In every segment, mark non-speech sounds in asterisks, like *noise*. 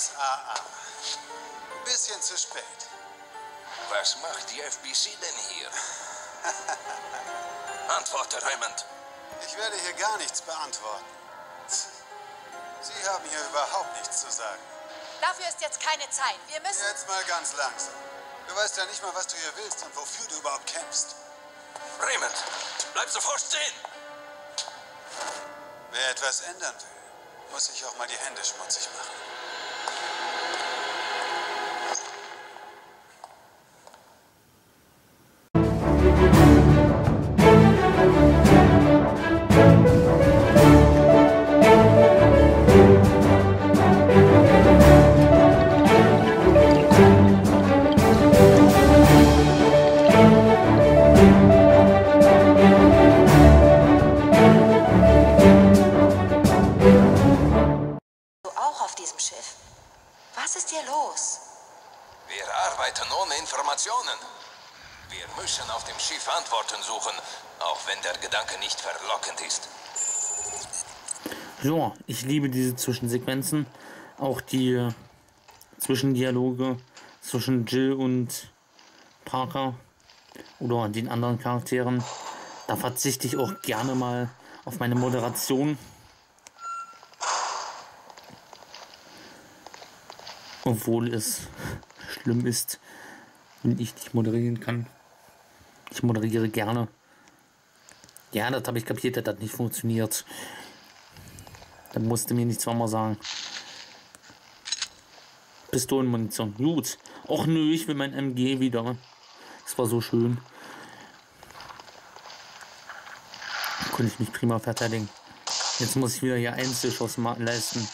SAA. Ein bisschen zu spät. Was macht die FBC denn hier? *laughs* Antworte, Raymond. Ich werde hier gar nichts beantworten. Sie haben hier überhaupt nichts zu sagen. Dafür ist jetzt keine Zeit. Wir müssen... Jetzt mal ganz langsam. Du weißt ja nicht mal, was du hier willst und wofür du überhaupt kämpfst. Raymond, bleib sofort stehen! Wer etwas ändern will, muss sich auch mal die Hände schmutzig machen. Liebe diese Zwischensequenzen. Auch die äh, Zwischendialoge zwischen Jill und Parker oder den anderen Charakteren. Da verzichte ich auch gerne mal auf meine Moderation. Obwohl es schlimm ist, wenn ich nicht moderieren kann. Ich moderiere gerne. Ja, das habe ich kapiert, das nicht funktioniert. Dann musste mir nicht zweimal sagen. Pistolenmunition. Gut. Och nö, ich will mein MG wieder. Das war so schön. Da konnte ich mich prima verteidigen. Jetzt muss ich wieder hier Einzelschuss leisten.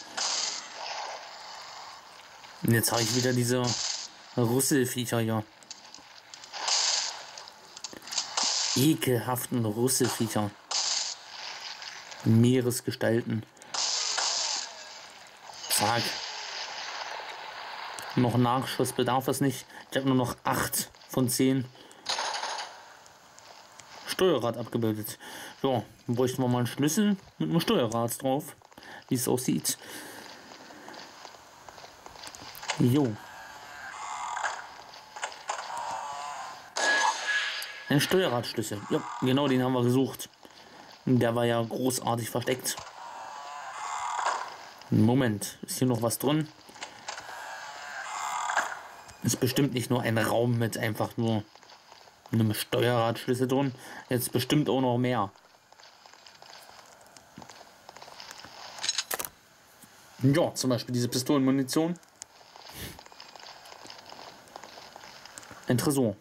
Und jetzt habe ich wieder diese Rüsselviecher hier. Ekelhaften Rüsselviecher. Meeresgestalten. Zack. Noch Nachschuss bedarf es nicht. Ich habe nur noch 8 von 10 Steuerrad abgebildet. So, dann bräuchten wir mal einen Schlüssel mit einem Steuerrad drauf. Wie es aussieht. Jo. Ein Steuerradschlüssel. Ja, genau den haben wir gesucht. Der war ja großartig versteckt. Moment, ist hier noch was drin? Ist bestimmt nicht nur ein Raum mit einfach nur einem Steuerradschlüssel drin. Jetzt bestimmt auch noch mehr. Ja, zum Beispiel diese Pistolenmunition. Ein Tresor.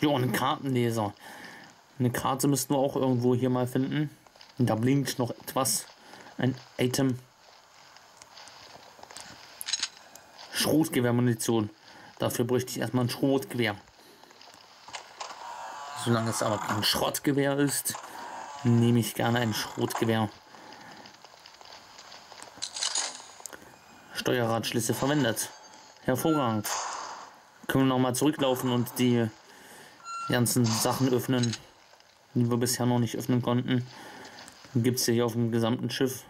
Ja, ein Kartenleser. Eine Karte müssten wir auch irgendwo hier mal finden. Und da blinkt noch etwas. Ein Item. Schrotgewehrmunition. Dafür bräuchte ich erstmal ein Schrotgewehr. Solange es aber kein Schrottgewehr ist, nehme ich gerne ein Schrotgewehr. Steuerradschlüssel verwendet. Hervorragend. Können wir nochmal zurücklaufen und die ganzen Sachen öffnen, die wir bisher noch nicht öffnen konnten. Gibt es hier auf dem gesamten Schiff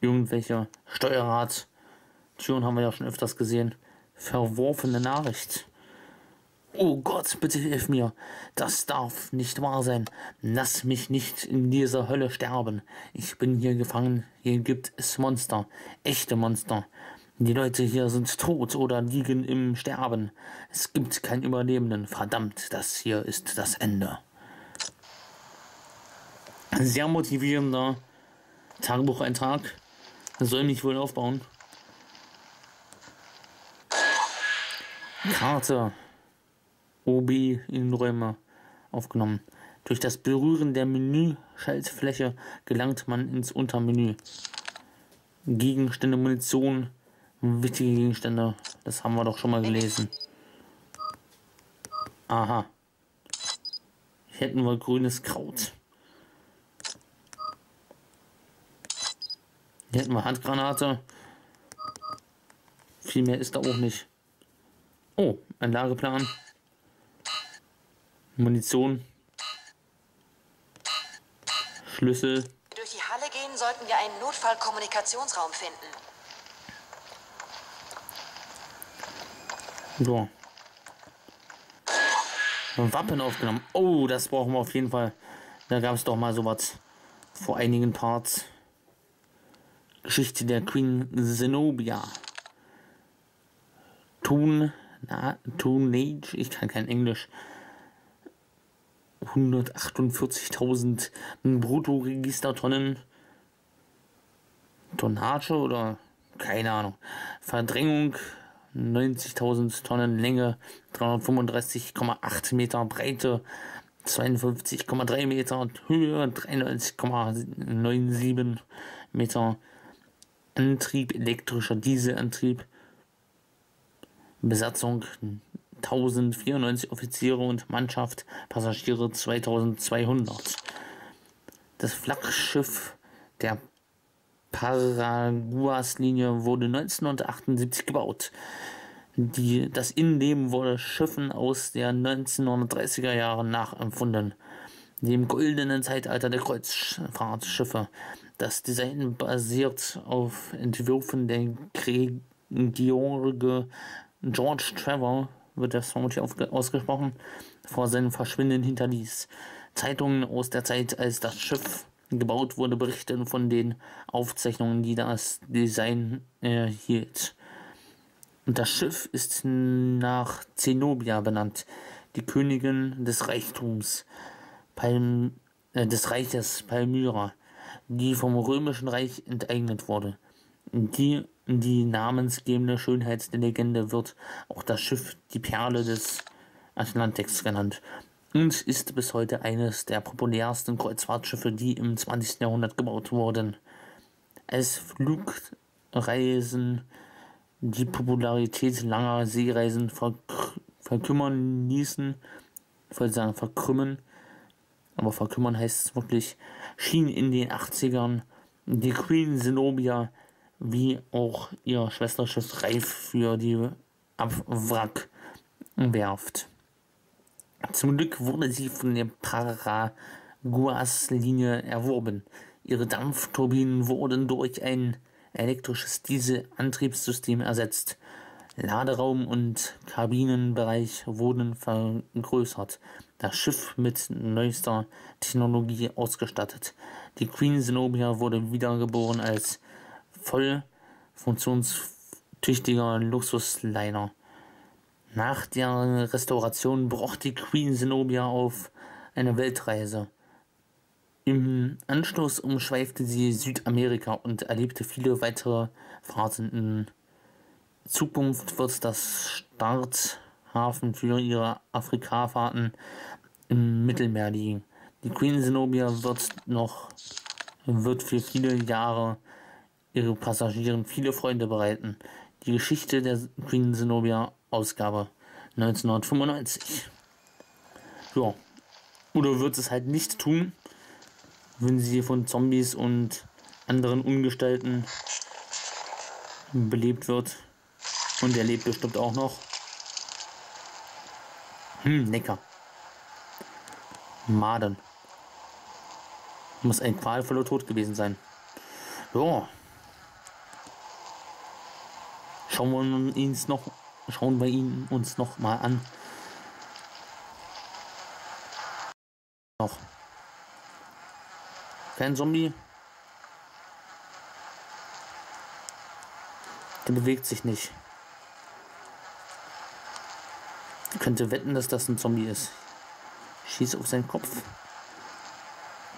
irgendwelche Steuerradtüren, haben wir ja schon öfters gesehen. Verworfene Nachricht. Oh Gott, bitte hilf mir. Das darf nicht wahr sein. Lass mich nicht in dieser Hölle sterben. Ich bin hier gefangen. Hier gibt es Monster. Echte Monster. Die Leute hier sind tot oder liegen im Sterben. Es gibt keinen Überlebenden. Verdammt, das hier ist das Ende. Ein sehr motivierender Tagebucheintrag. Soll mich wohl aufbauen. Karte. OB in Räume aufgenommen. Durch das Berühren der Menü-Schaltfläche gelangt man ins Untermenü. Gegenstände, Munition, wichtige Gegenstände. Das haben wir doch schon mal gelesen. Aha. Hätten wir grünes Kraut. Hier hätten wir Handgranate. Viel mehr ist da auch nicht. Oh, ein Lageplan. Munition. Schlüssel. Durch die Halle gehen sollten wir einen Notfallkommunikationsraum finden. So. Wappen aufgenommen. Oh, das brauchen wir auf jeden Fall. Da gab es doch mal sowas vor einigen Parts. Geschichte der Queen Zenobia. Tun, na, Tonnage, ich kann kein Englisch. 148.000 Bruttoregistertonnen. Tonnage oder keine Ahnung. Verdrängung 90.000 Tonnen Länge, 335,8 Meter Breite, 52,3 Meter Höhe, 93,97 Meter Antrieb, elektrischer Dieselantrieb, Besatzung 1094 Offiziere und Mannschaft, Passagiere 2200. Das Flaggschiff der Paraguas-Linie wurde 1978 gebaut. Die, das Innenleben wurde Schiffen aus den 1930er Jahren nachempfunden. Dem goldenen Zeitalter der Kreuzfahrtschiffe. Das Design basiert auf Entwürfen der George George Trevor, wird das vermutlich ausgesprochen, vor seinem Verschwinden hinterließ. Zeitungen aus der Zeit, als das Schiff gebaut wurde, berichten von den Aufzeichnungen, die das Design erhielt. Und das Schiff ist nach Zenobia benannt, die Königin des Reichtums, Palm, äh, des Reiches Palmyra, die vom römischen Reich enteignet wurde. Die, die namensgebende Schönheit der Legende wird auch das Schiff die Perle des Atlantiks genannt und ist bis heute eines der populärsten Kreuzfahrtschiffe, die im 20. Jahrhundert gebaut wurden. Als Flugreisen die Popularität langer Seereisen verk verkümmern ließen, ich wollte sagen verkrümmen, aber verkümmern heißt es wirklich, schien in den 80ern die Queen Zenobia wie auch ihr Schwesterschiff reif für die Abwrackwerft. Zum Glück wurde sie von der Paraguas-Linie erworben. Ihre Dampfturbinen wurden durch ein elektrisches Dieselantriebssystem ersetzt. Laderaum und Kabinenbereich wurden vergrößert. Das Schiff mit neuester Technologie ausgestattet. Die Queen Zenobia wurde wiedergeboren als voll funktionstüchtiger Luxusliner. Nach der Restauration brach die Queen Zenobia auf eine Weltreise. Im Anschluss umschweifte sie Südamerika und erlebte viele weitere Fahrten. In Zukunft wird das Starthafen für ihre Afrikafahrten im Mittelmeer liegen. Die Queen Zenobia wird noch wird für viele Jahre ihre Passagieren viele Freunde bereiten. Die Geschichte der Queen Zenobia Ausgabe 1995. Ja. Oder wird es halt nicht tun, wenn sie von Zombies und anderen Ungestalten belebt wird. Und er lebt bestimmt auch noch. Hm, lecker. Maden. Muss ein qualvoller Tod gewesen sein. Ja. Schauen wir uns noch, schauen wir ihn uns noch mal an. Noch. Kein Zombie. Der bewegt sich nicht. Ich könnte wetten, dass das ein Zombie ist. Schieß auf seinen Kopf.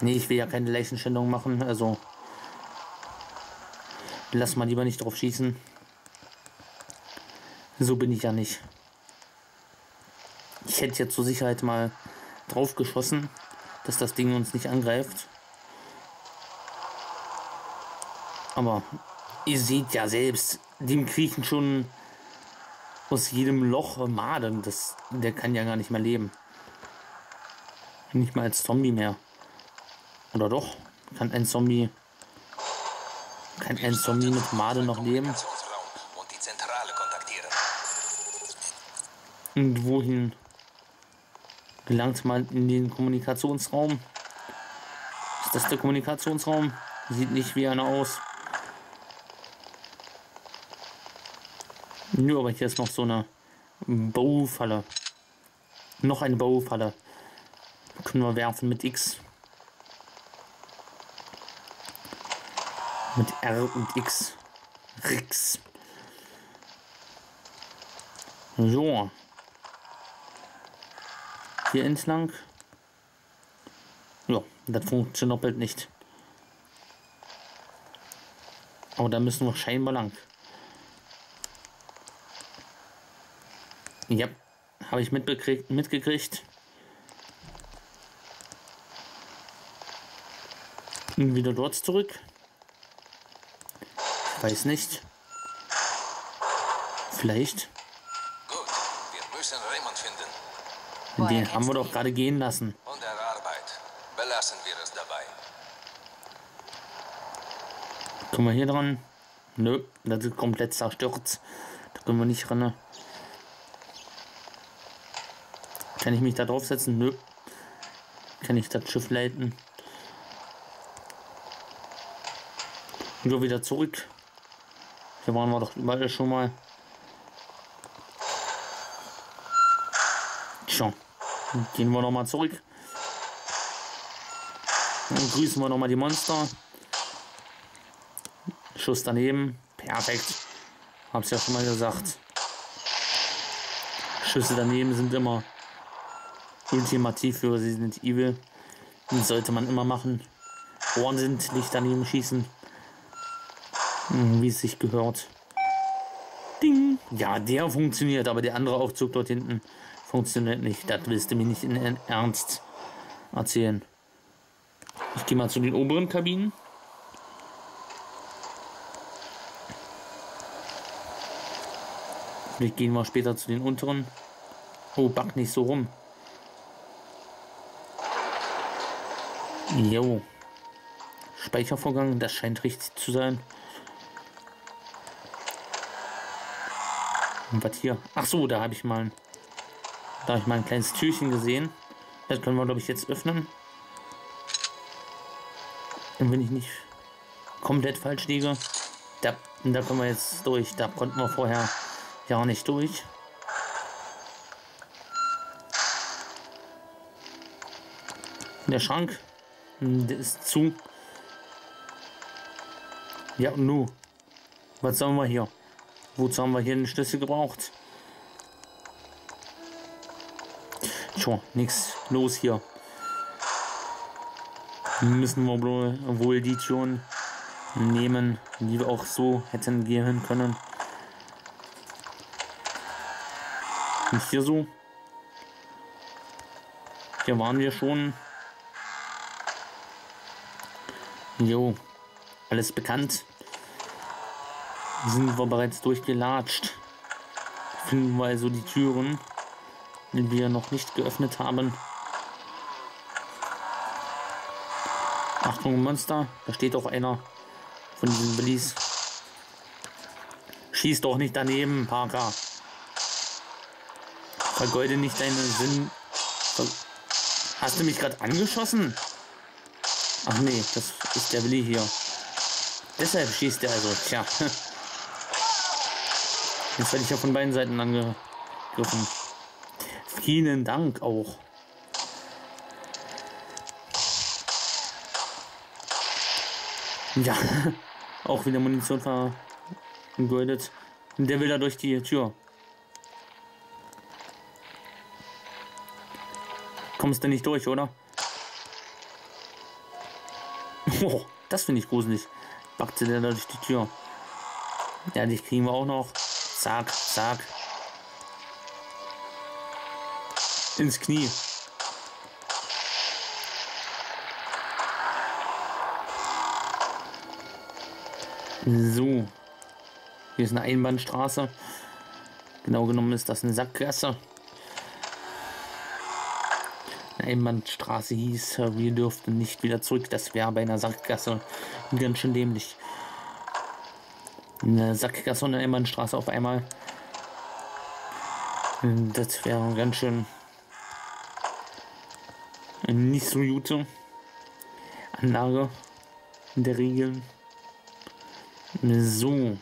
Nee, ich will ja keine Leichenschändung machen, also lass mal lieber nicht drauf schießen. So bin ich ja nicht. Ich hätte jetzt zur Sicherheit mal drauf geschossen, dass das Ding uns nicht angreift. Aber ihr seht ja selbst, dem kriechen schon aus jedem Loch Maden. Das, der kann ja gar nicht mehr leben. Nicht mal als Zombie mehr. Oder doch? Kann ein Zombie. Kann ein Zombie mit Made noch leben? Und wohin gelangt man in den Kommunikationsraum? Ist das der Kommunikationsraum? Sieht nicht wie einer aus. Nur aber hier ist noch so eine Baufalle. Noch eine Baufalle. Können wir werfen mit X. Mit R und X. Rix. So. Hier entlang. Ja, das funktioniert nicht. Aber da müssen wir scheinbar lang. Ja, habe ich mitgekriegt. Und wieder dort zurück. Weiß nicht. Vielleicht. Gut, wir müssen Raymond finden. Den haben wir doch gerade gehen lassen. Und der Arbeit. Belassen wir es dabei. Können wir hier dran? Nö, das ist komplett zerstört. Da können wir nicht ran. Kann ich mich da draufsetzen? Nö. Kann ich das Schiff leiten? Nur wieder zurück. Hier waren wir doch überall schon mal. Tja, gehen wir noch mal zurück. Dann grüßen wir noch mal die Monster. Schuss daneben. Perfekt. Hab's ja schon mal gesagt. Schüsse daneben sind immer ultimativ für Resident Evil. Das sollte man immer machen. Ordentlich daneben schießen. Hm, Wie es sich gehört. Ding. Ja, der funktioniert, aber der andere Aufzug dort hinten funktioniert nicht. Das willst du mir nicht in Ernst erzählen. Ich gehe mal zu den oberen Kabinen. Vielleicht gehen wir später zu den unteren. Oh, back nicht so rum. Jo. Speichervorgang, das scheint richtig zu sein. Und was hier? Ach so, da habe ich mal, da habe ich mal ein kleines Türchen gesehen. Das können wir, glaube ich, jetzt öffnen. Und wenn ich nicht komplett falsch liege, da, da können wir jetzt durch. Da konnten wir vorher ja nicht durch. Der Schrank, der ist zu. Ja, und nu. Was sollen wir hier? Wozu haben wir hier den Schlüssel gebraucht? Tja, nichts los hier. Müssen wir wohl, wohl die Türen nehmen, die wir auch so hätten gehen können. Und hier so. Hier waren wir schon. Jo, alles bekannt. Sind wir bereits durchgelatscht. Finden wir also die Türen, die wir noch nicht geöffnet haben. Achtung, Monster, da steht auch einer von diesen Billies. Schieß doch nicht daneben, Parker. Vergeude nicht deine Sinn. Hast du mich gerade angeschossen? Ach nee, das ist der Willi hier. Deshalb schießt er also. Tja. Jetzt werde ich ja von beiden Seiten angegriffen. Vielen Dank auch. Ja, *laughs* auch wieder Munition vergeudet. Und der will da durch die Tür. Kommst du nicht durch, oder? Oh, das finde ich gruselig. Backte der da durch die Tür. Ja, dich kriegen wir auch noch. Zack, zack. Ins Knie. So. Hier ist eine Einbahnstraße. Genau genommen ist das eine Sackgasse. Einbahnstraße hieß, äh, wir dürften nicht wieder zurück. Das wäre bei einer Sackgasse ganz schön dämlich. Eine Sackgasse und eine Einbahnstraße auf einmal. Das wäre ganz schön nicht so gute Anlage der Regeln. So.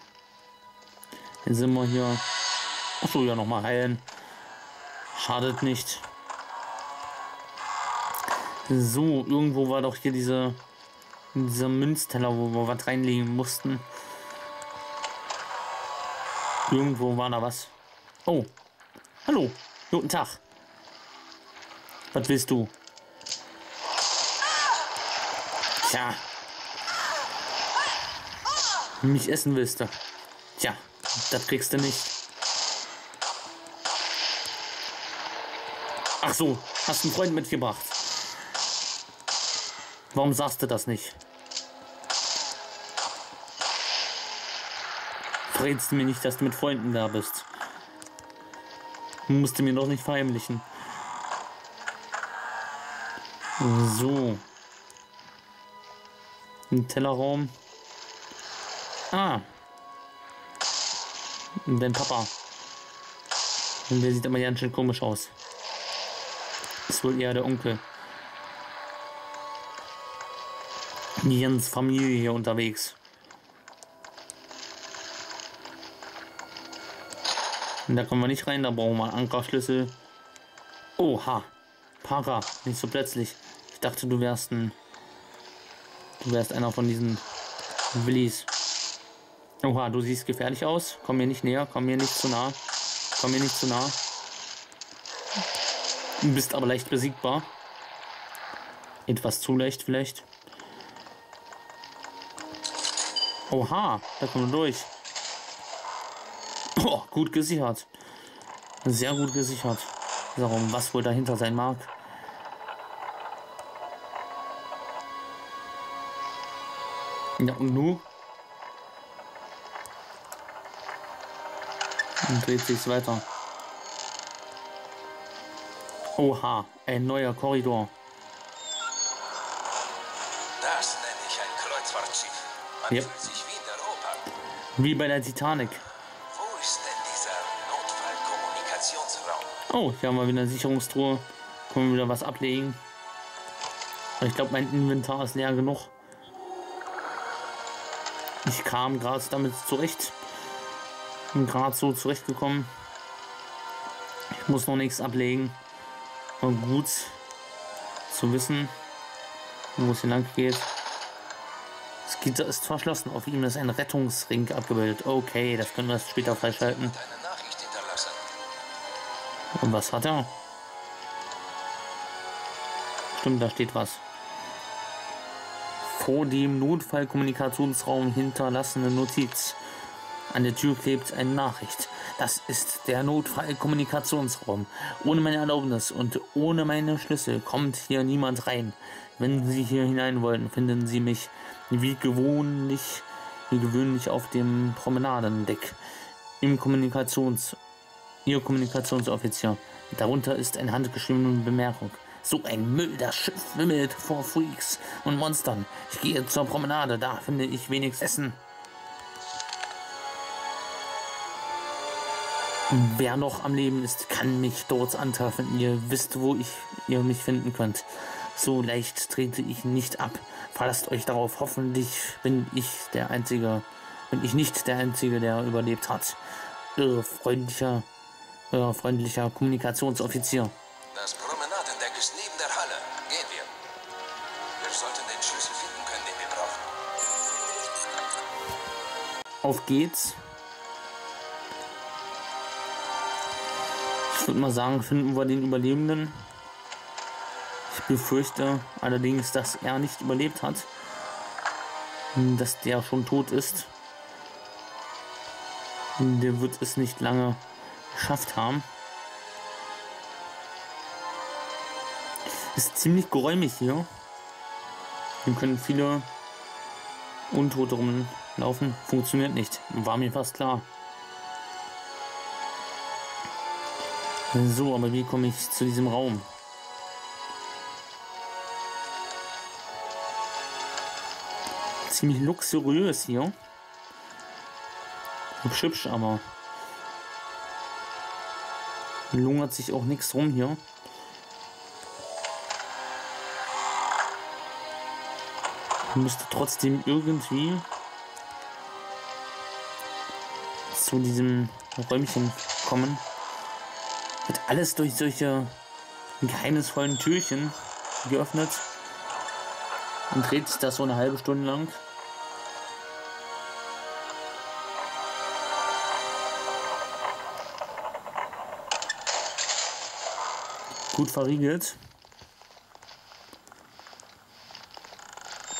Jetzt sind wir hier. Achso, ja, nochmal heilen. Schadet nicht. So, irgendwo war doch hier diese, dieser Münzteller, wo wir was reinlegen mussten. Irgendwo war da was. Oh. Hallo. Guten Tag. Was willst du? Tja. Mich essen willst du. Tja, das kriegst du nicht. Ach so, hast einen Freund mitgebracht. Warum sagst du das nicht? Verrätst du mir nicht, dass du mit Freunden da bist? Musst du mir noch nicht verheimlichen. So. Ein Tellerraum. Ah. Dein Papa. Der sieht immer ganz schön komisch aus. Ist wohl eher der Onkel. Ganze Familie hier unterwegs. Und da kommen wir nicht rein, da brauchen wir Ankerschlüssel. Oha. Para, nicht so plötzlich. Ich dachte, du wärst ein. Du wärst einer von diesen Willis. Oha, du siehst gefährlich aus. Komm mir nicht näher, komm mir nicht zu nah. Komm mir nicht zu nah. Du bist aber leicht besiegbar. Etwas zu leicht vielleicht. Oha, da kommen wir durch. Oh, gut gesichert. Sehr gut gesichert. Darum, was wohl dahinter sein mag. Ja, und nu? Und dreht sich weiter. Oha, ein neuer Korridor. Das nenne ich ein Kreuzfahrtschiff. Man Ja. fühlt sich wie in Europa. Wie bei der Titanic. Wo ist denn dieser Notfallkommunikationsraum? Oh, hier haben wir wieder eine Sicherungstruhe. Können wir wieder was ablegen. Ich glaube, mein Inventar ist leer genug. Ich kam gerade damit zurecht. Bin gerade so zurechtgekommen. Ich muss noch nichts ablegen. Aber gut zu wissen, wo es hier lang geht. Gitter ist verschlossen. Auf ihm ist ein Rettungsring abgebildet. Okay, das können wir später freischalten. Und was hat er? Stimmt, da steht was. Vor dem Notfallkommunikationsraum hinterlassene Notiz. An der Tür klebt eine Nachricht. Das ist der Notfallkommunikationsraum. Ohne meine Erlaubnis und ohne meine Schlüssel kommt hier niemand rein. Wenn Sie hier hinein wollen, finden Sie mich wie gewöhnlich, wie gewöhnlich auf dem Promenadendeck. Im Kommunikations Ihr Kommunikationsoffizier. Darunter ist eine handgeschriebene Bemerkung. So ein Müll, das Schiff wimmelt vor Freaks und Monstern. Ich gehe zur Promenade, da finde ich wenigstens Essen. Wer noch am Leben ist, kann mich dort antreffen. Ihr wisst, wo ich ihr mich finden könnt. So leicht trete ich nicht ab. Verlasst euch darauf. Hoffentlich bin ich der Einzige, bin ich nicht der Einzige, der überlebt hat. Irre freundlicher euer freundlicher Kommunikationsoffizier. Das Promenadendeck ist neben der Halle. Gehen wir. Wir sollten den Schlüssel finden können, den wir brauchen. Auf geht's. Ich würde mal sagen, finden wir den Überlebenden. Ich befürchte allerdings, dass er nicht überlebt hat. Dass der schon tot ist. Der wird es nicht lange geschafft haben. Ist ziemlich geräumig hier. Hier können viele Untote rumlaufen. Funktioniert nicht. War mir fast klar. So, aber wie komme ich zu diesem Raum? Ziemlich luxuriös hier. Hübsch, hübsch, aber lungert sich auch nichts rum hier. Müsste trotzdem irgendwie zu diesem Räumchen kommen. Wird alles durch solche geheimnisvollen Türchen geöffnet. Und dreht sich das so eine halbe Stunde lang. Gut verriegelt.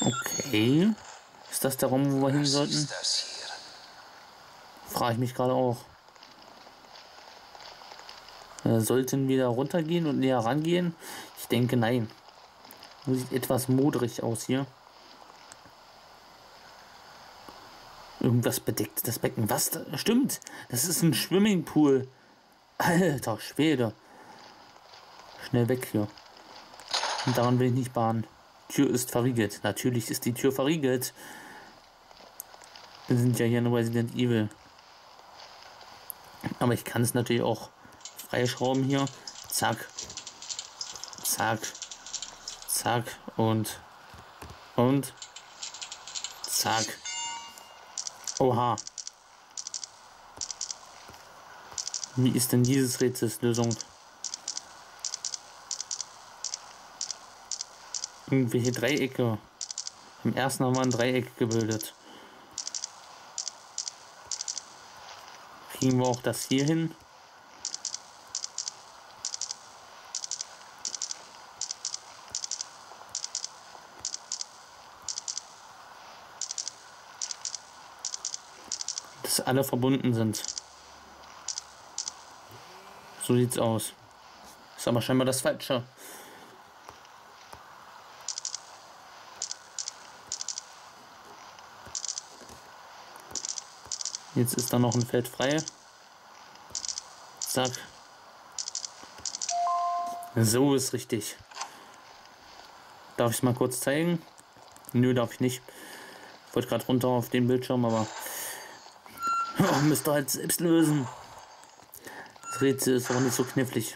Okay. Ist das der Raum, wo wir hin sollten? Frage ich mich gerade auch. Äh, sollten wir da runtergehen und näher rangehen? Ich denke nein. Sieht etwas modrig aus hier. Irgendwas bedeckt das Becken. Was? Da- Stimmt. Das ist ein Swimmingpool. Alter Schwede. Schnell weg hier. Und daran will ich nicht bahnen. Tür ist verriegelt. Natürlich ist die Tür verriegelt. Wir sind ja hier in Resident Evil. Aber ich kann es natürlich auch freischrauben hier. Zack. Zack. Zack. Und. Und. Zack. Oha. Wie ist denn dieses Rätsels Lösung? Irgendwelche Dreiecke. Im ersten haben wir ein Dreieck gebildet. Kriegen wir auch das hier hin? Dass alle verbunden sind. So sieht's aus. Ist aber scheinbar das Falsche. Jetzt ist da noch ein Feld frei. Zack. So ist richtig. Darf ich mal kurz zeigen? Nö, darf ich nicht. Ich wollte gerade runter auf den Bildschirm, aber *laughs* oh, müsst ihr halt selbst lösen. Das Rätsel ist auch nicht so knifflig.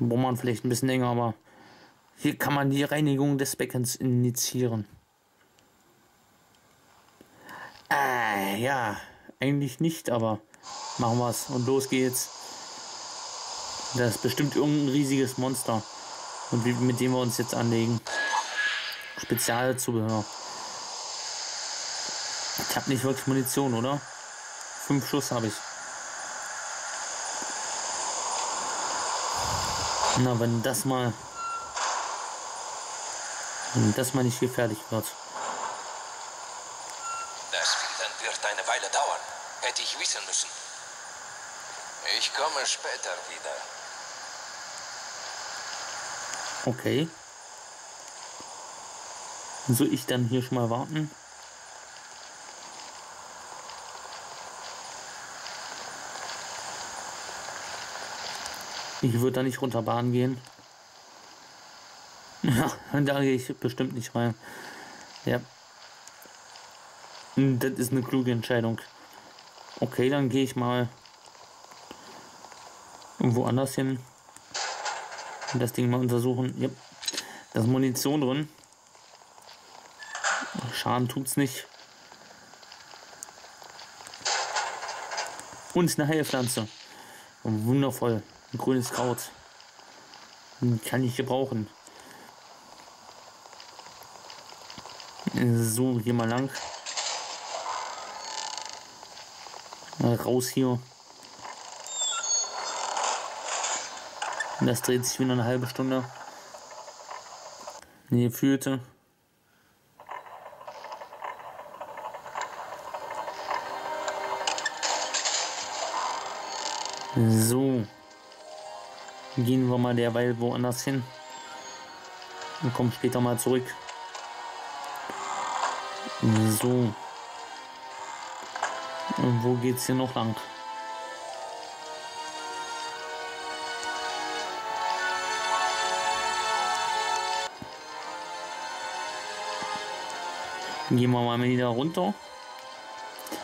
Braucht man vielleicht ein bisschen länger, aber hier kann man die Reinigung des Beckens initiieren. Äh, ja, eigentlich nicht, aber machen wir's und los geht's. Das ist bestimmt irgendein riesiges Monster. Und mit dem wir uns jetzt anlegen. Spezialzubehör. Ich habe nicht wirklich Munition, oder? Fünf Schuss habe ich. Na, wenn das mal. Wenn das mal nicht gefährlich wird. Das Filtern wird eine Weile dauern. Hätte ich wissen müssen. Ich komme später wieder. Okay. Soll ich dann hier schon mal warten? Ich würde da nicht runter Bahn gehen. *laughs* Ja, da gehe ich bestimmt nicht rein. Ja. Das ist eine kluge Entscheidung. Okay, dann gehe ich mal woanders hin und das Ding mal untersuchen. Yep. Da ist Munition drin. Schaden tut's nicht. Und eine Heilpflanze. Wundervoll. Ein grünes Kraut. Kann ich gebrauchen. So, hier mal lang. Raus hier. Und das dreht sich wieder eine halbe Stunde. Nee, führte. So. Gehen wir mal derweil woanders hin. Und kommen später mal zurück. So. Und wo geht's hier noch lang? Gehen wir mal wieder runter.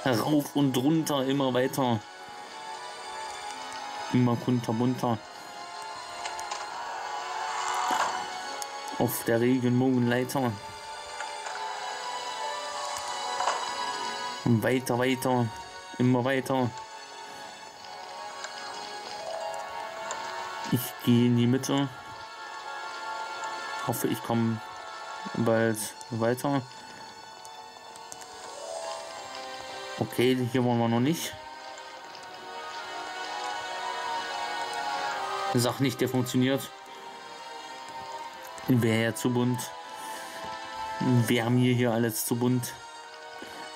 Rauf und runter, immer weiter. Immer kunterbunt. Auf der Regenbogenleiter. Und weiter, weiter. Immer weiter. Ich gehe in die Mitte. Hoffe, ich komme bald weiter. Okay, hier wollen wir noch nicht. Sag nicht, der funktioniert. Wäre ja zu bunt. Wir haben hier, hier alles zu bunt.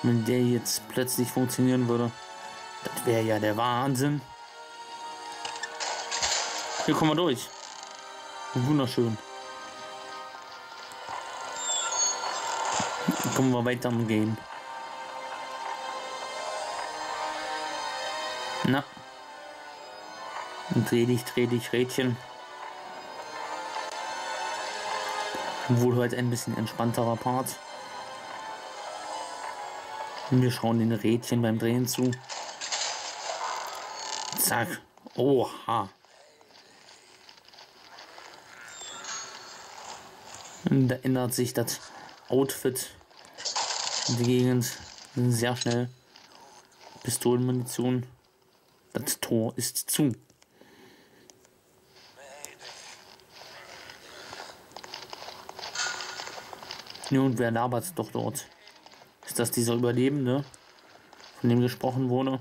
Wenn der jetzt plötzlich funktionieren würde, das wäre ja der Wahnsinn. Hier kommen wir durch. Wunderschön. Kommen wir weiter im Game. Na. Dreh dich, dreh dich, Rädchen. Wohl heute ein bisschen entspannterer Part. Wir schauen den Rädchen beim Drehen zu. Zack. Oha. Und da ändert sich das Outfit in der Gegend sehr schnell. Pistolenmunition. Das Tor ist zu. Und wer labert doch dort? Ist das dieser Überlebende, von dem gesprochen wurde?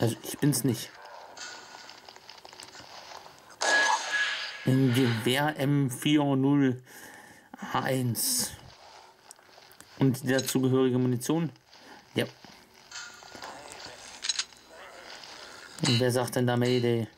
Also ich bin's nicht. Ein Gewehr M40 H1. Und die dazugehörige Munition? Ja. Und wer sagt denn da Mayday?